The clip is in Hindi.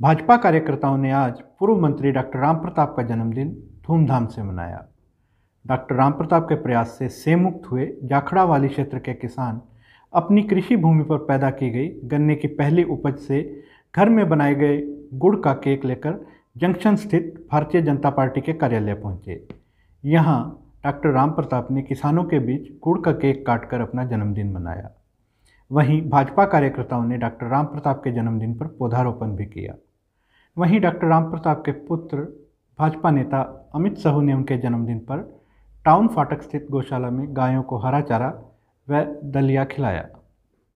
भाजपा कार्यकर्ताओं ने आज पूर्व मंत्री डॉक्टर राम प्रताप का जन्मदिन धूमधाम से मनाया। डॉक्टर राम प्रताप के प्रयास से सेमुक्त हुए जाखड़ा वाली क्षेत्र के किसान अपनी कृषि भूमि पर पैदा की गई गन्ने की पहली उपज से घर में बनाए गए गुड़ का केक लेकर जंक्शन स्थित भारतीय जनता पार्टी के कार्यालय पहुँचे। यहाँ डॉक्टर राम प्रताप ने किसानों के बीच गुड़ का केक काटकर अपना जन्मदिन मनाया। वहीं भाजपा कार्यकर्ताओं ने डॉक्टर राम प्रताप के जन्मदिन पर पौधारोपण भी किया। वहीं डॉक्टर राम प्रताप के पुत्र, भाजपा नेता अमित साहू ने उनके जन्मदिन पर टाउन फाटक स्थित गौशाला में गायों को हरा चारा व दलिया खिलाया।